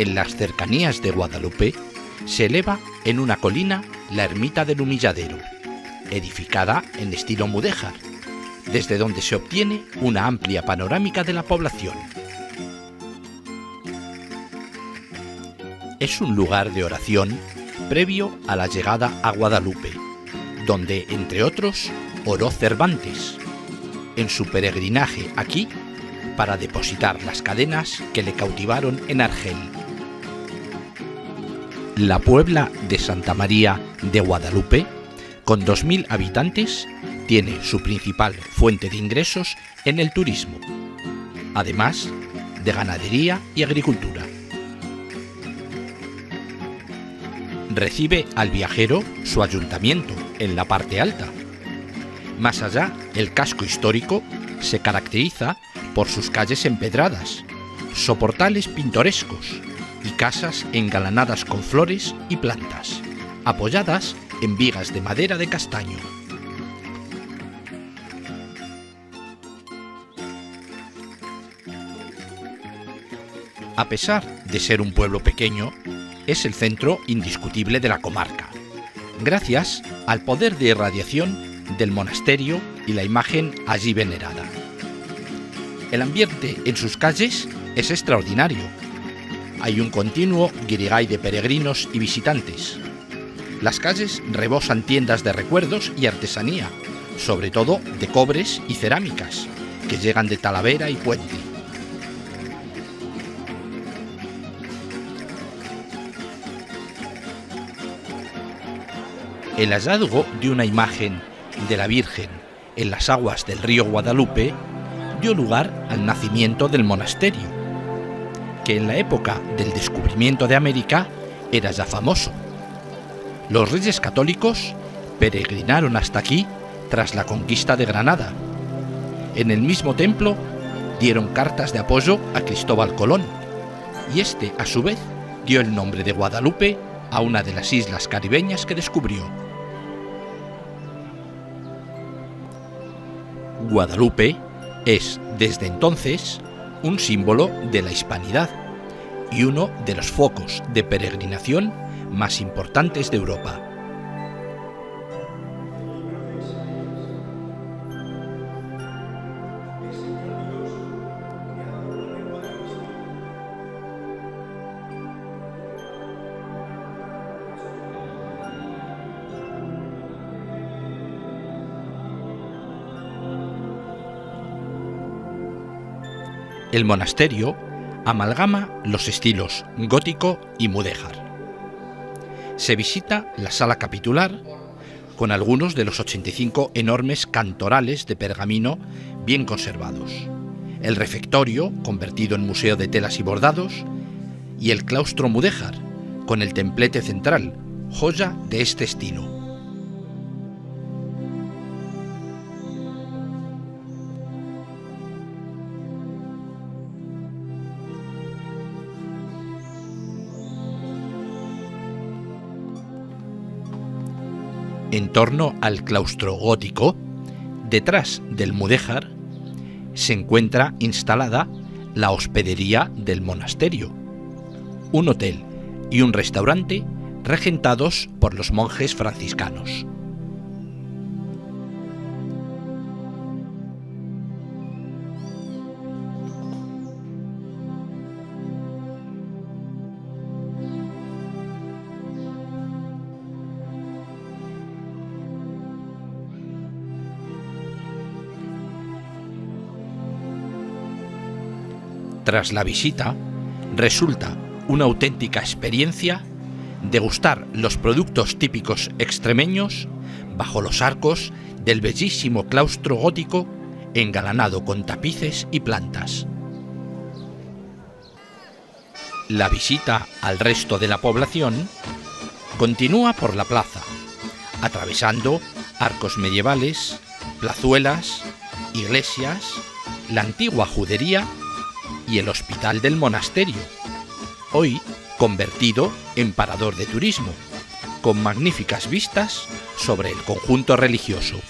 En las cercanías de Guadalupe se eleva en una colina la ermita del Humilladero, edificada en estilo mudéjar, desde donde se obtiene una amplia panorámica de la población. Es un lugar de oración previo a la llegada a Guadalupe, donde, entre otros, oró Cervantes, en su peregrinaje aquí para depositar las cadenas que le cautivaron en Argel. La Puebla de Santa María de Guadalupe, con 2.000 habitantes, tiene su principal fuente de ingresos en el turismo, además de ganadería y agricultura. Recibe al viajero su ayuntamiento en la parte alta. Más allá, el casco histórico se caracteriza por sus calles empedradas, soportales pintorescos y casas engalanadas con flores y plantas, apoyadas en vigas de madera de castaño. A pesar de ser un pueblo pequeño, es el centro indiscutible de la comarca, gracias al poder de irradiación del monasterio y la imagen allí venerada. El ambiente en sus calles es extraordinario. Hay un continuo guirigay de peregrinos y visitantes. Las calles rebosan tiendas de recuerdos y artesanía, sobre todo de cobres y cerámicas, que llegan de Talavera y Puente. El hallazgo de una imagen de la Virgen en las aguas del río Guadalupe dio lugar al nacimiento del monasterio, que en la época del descubrimiento de América era ya famoso. Los reyes católicos peregrinaron hasta aquí tras la conquista de Granada. En el mismo templo dieron cartas de apoyo a Cristóbal Colón, y este, a su vez, dio el nombre de Guadalupe a una de las islas caribeñas que descubrió. Guadalupe es, desde entonces, un símbolo de la hispanidad y uno de los focos de peregrinación más importantes de Europa. El monasterio amalgama los estilos gótico y mudéjar. Se visita la sala capitular con algunos de los 85 enormes cantorales de pergamino bien conservados, el refectorio, convertido en museo de telas y bordados, y el claustro mudéjar, con el templete central, joya de este estilo. En torno al claustro gótico, detrás del mudéjar, se encuentra instalada la hospedería del monasterio, un hotel y un restaurante regentados por los monjes franciscanos. Tras la visita, resulta una auténtica experiencia degustar los productos típicos extremeños bajo los arcos del bellísimo claustro gótico engalanado con tapices y plantas. La visita al resto de la población continúa por la plaza, atravesando arcos medievales, plazuelas, iglesias, la antigua judería y el hospital del monasterio, hoy convertido en parador de turismo, con magníficas vistas sobre el conjunto religioso.